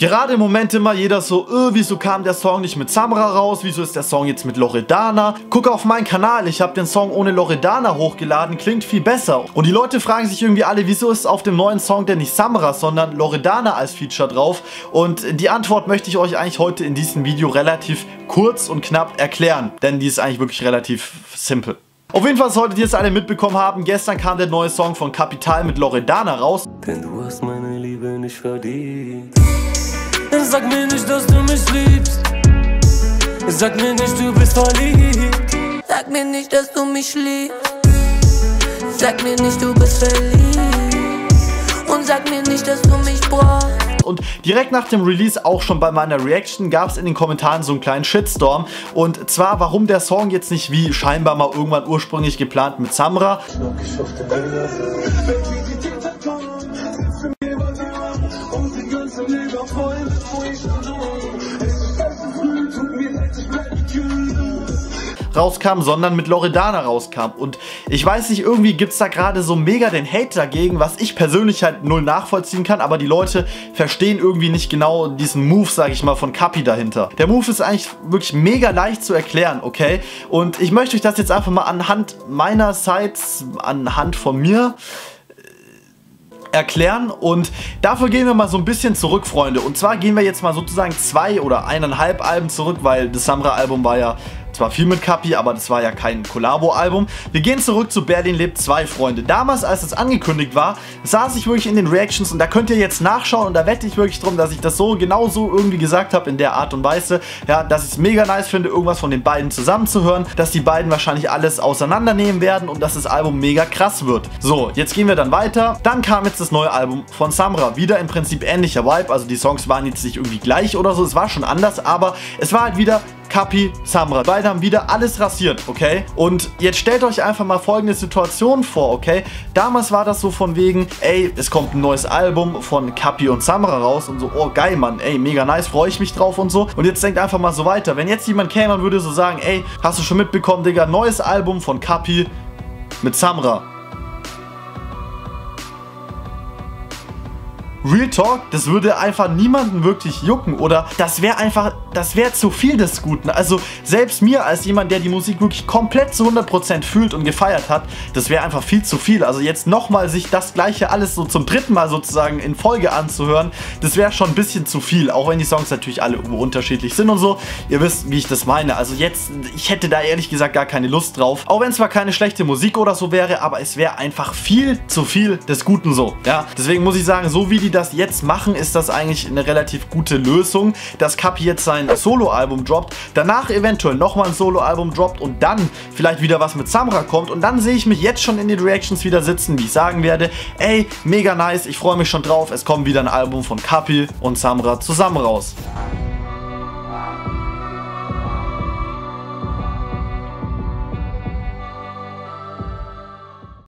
Gerade im Moment immer jeder so, äh, wieso kam der Song nicht mit Samra raus? Wieso ist der Song jetzt mit Loredana? Guck auf meinen Kanal, ich habe den Song ohne Loredana hochgeladen, klingt viel besser. Und die Leute fragen sich irgendwie alle, wieso ist auf dem neuen Song denn nicht Samra, sondern Loredana als Feature drauf? Und die Antwort möchte ich euch eigentlich heute in diesem Video relativ kurz und knapp erklären, denn die ist eigentlich wirklich relativ simpel. Auf jeden Fall solltet ihr es alle mitbekommen haben, gestern kam der neue Song von Capital mit Loredana raus. Denn du hast meine Liebe nicht verdient. Sag mir nicht, dass du mich liebst. Sag mir nicht, du bist verliebt. Sag mir nicht, dass du mich liebst. Sag mir nicht, du bist verliebt. Und sag mir nicht, dass du mich brauchst. Und direkt nach dem Release, auch schon bei meiner Reaction, gab es in den Kommentaren so einen kleinen Shitstorm. Und zwar, warum der Song jetzt nicht wie scheinbar mal irgendwann ursprünglich geplant mit Samra. Rauskam, sondern mit Loredana rauskam. Und ich weiß nicht, irgendwie gibt es da gerade so mega den Hate dagegen, was ich persönlich halt null nachvollziehen kann, aber die Leute verstehen irgendwie nicht genau diesen Move, sage ich mal, von Kapi dahinter. Der Move ist eigentlich wirklich mega leicht zu erklären, okay? Und ich möchte euch das jetzt einfach mal anhand meiner Sites, anhand von mir erklären und dafür gehen wir mal so ein bisschen zurück, Freunde. Und zwar gehen wir jetzt mal sozusagen zwei oder eineinhalb Alben zurück, weil das Samra-Album war ja zwar viel mit Kapi, aber das war ja kein Kollabo-Album. Wir gehen zurück zu Berlin lebt 2, Freunde. Damals, als es angekündigt war, saß ich wirklich in den Reactions und da könnt ihr jetzt nachschauen und da wette ich wirklich drum, dass ich das so genau so irgendwie gesagt habe in der Art und Weise, ja, dass ich es mega nice finde, irgendwas von den beiden zusammenzuhören, dass die beiden wahrscheinlich alles auseinandernehmen werden und dass das Album mega krass wird. So, jetzt gehen wir dann weiter. Dann kam jetzt das neue Album von Samra. Wieder im Prinzip ähnlicher Vibe, also die Songs waren jetzt nicht irgendwie gleich oder so, es war schon anders, aber es war halt wieder Kapi, Samra. Beide haben wieder alles rasiert, okay? Und jetzt stellt euch einfach mal folgende Situation vor, okay? Damals war das so von wegen, ey, es kommt ein neues Album von Kapi und Samra raus und so, oh geil, Mann, ey, mega nice, freue ich mich drauf und so. Und jetzt denkt einfach mal so weiter. Wenn jetzt jemand käme und würde so sagen, ey, hast du schon mitbekommen, Digga, neues Album von Kapi mit Samra. Real Talk, das würde einfach niemanden wirklich jucken oder das wäre einfach, das wäre zu viel des Guten. Also selbst mir als jemand, der die Musik wirklich komplett zu 100% fühlt und gefeiert hat, das wäre einfach viel zu viel. Also jetzt nochmal sich das gleiche alles so zum dritten Mal sozusagen in Folge anzuhören, das wäre schon ein bisschen zu viel. Auch wenn die Songs natürlich alle unterschiedlich sind und so. Ihr wisst, wie ich das meine. Also jetzt, ich hätte da ehrlich gesagt gar keine Lust drauf. Auch wenn es zwar keine schlechte Musik oder so wäre, aber es wäre einfach viel zu viel des Guten so. Ja, deswegen muss ich sagen, so wie die das jetzt machen, ist das eigentlich eine relativ gute Lösung, dass Kapi jetzt sein Soloalbum droppt, danach eventuell nochmal ein Soloalbum droppt und dann vielleicht wieder was mit Samra kommt und dann sehe ich mich jetzt schon in den Reactions wieder sitzen, wie ich sagen werde, ey, mega nice, ich freue mich schon drauf, es kommt wieder ein Album von Kapi und Samra zusammen raus.